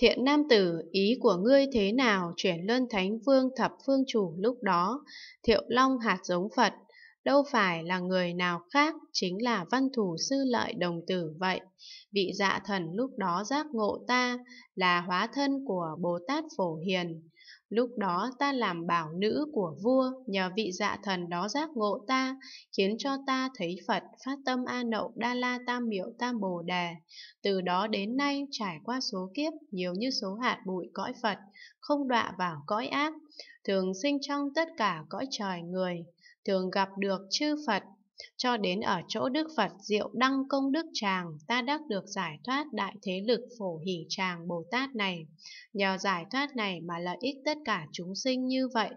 Thiện nam tử, ý của ngươi thế nào? Chuyển luân thánh vương thập phương chủ lúc đó, thiệu long hạt giống Phật, đâu phải là người nào khác, chính là văn thủ sư lợi đồng tử vậy. Vị dạ thần lúc đó giác ngộ ta là hóa thân của Bồ Tát Phổ Hiền. Lúc đó ta làm bảo nữ của vua, nhờ vị dạ thần đó giác ngộ ta, khiến cho ta thấy Phật phát tâm A Nậu Đa La Tam Miệu Tam Bồ Đề. Từ đó đến nay trải qua số kiếp nhiều như số hạt bụi cõi Phật, không đọa vào cõi ác, thường sinh trong tất cả cõi trời người, thường gặp được chư Phật, cho đến ở chỗ Đức Phật diệu đăng công đức tràng, ta đắc được giải thoát đại thế lực phổ hỷ tràng Bồ Tát này. Nhờ giải thoát này mà lợi ích tất cả chúng sinh như vậy.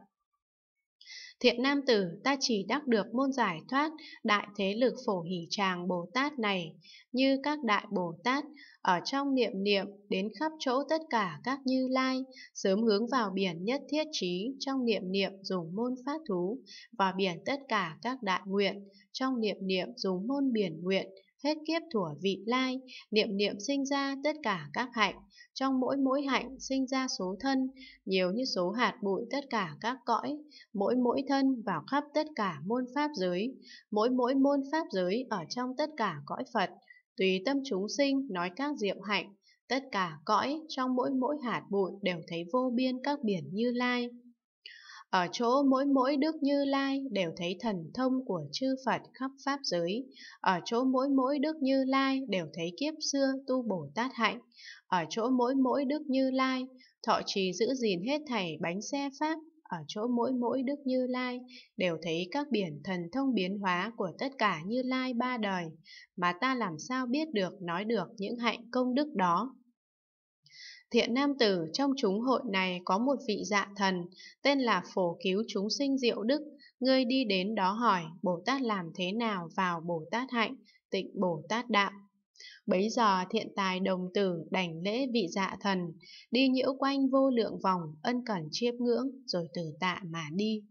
Thiện nam tử, ta chỉ đắc được môn giải thoát đại thế lực phổ hỷ tràng Bồ Tát này, như các đại Bồ Tát, ở trong niệm niệm đến khắp chỗ tất cả các như lai, sớm hướng vào biển nhất thiết trí, trong niệm niệm dùng môn phát thú, và biển tất cả các đại nguyện, trong niệm niệm dùng môn biển nguyện, hết kiếp thủa vị lai, niệm niệm sinh ra tất cả các hạnh, trong mỗi mỗi hạnh sinh ra số thân, nhiều như số hạt bụi tất cả các cõi, mỗi mỗi thân vào khắp tất cả môn pháp giới, mỗi mỗi môn pháp giới ở trong tất cả cõi Phật, tùy tâm chúng sinh nói các diệu hạnh, tất cả cõi trong mỗi mỗi hạt bụi đều thấy vô biên các biển như lai. Ở chỗ mỗi mỗi Đức Như Lai đều thấy thần thông của chư Phật khắp Pháp giới. Ở chỗ mỗi mỗi Đức Như Lai đều thấy kiếp xưa tu Bồ Tát hạnh. Ở chỗ mỗi mỗi Đức Như Lai, thọ trì giữ gìn hết thảy bánh xe Pháp. Ở chỗ mỗi mỗi Đức Như Lai đều thấy các biển thần thông biến hóa của tất cả Như Lai ba đời, mà ta làm sao biết được nói được những hạnh công đức đó. Thiện nam tử trong chúng hội này có một vị dạ thần, tên là phổ cứu chúng sinh diệu đức. Ngươi đi đến đó hỏi, Bồ Tát làm thế nào vào Bồ Tát hạnh, tịnh Bồ Tát đạo. Bấy giờ thiện tài đồng tử đảnh lễ vị dạ thần, đi nhiễu quanh vô lượng vòng, ân cần chiếp ngưỡng, rồi từ tạ mà đi.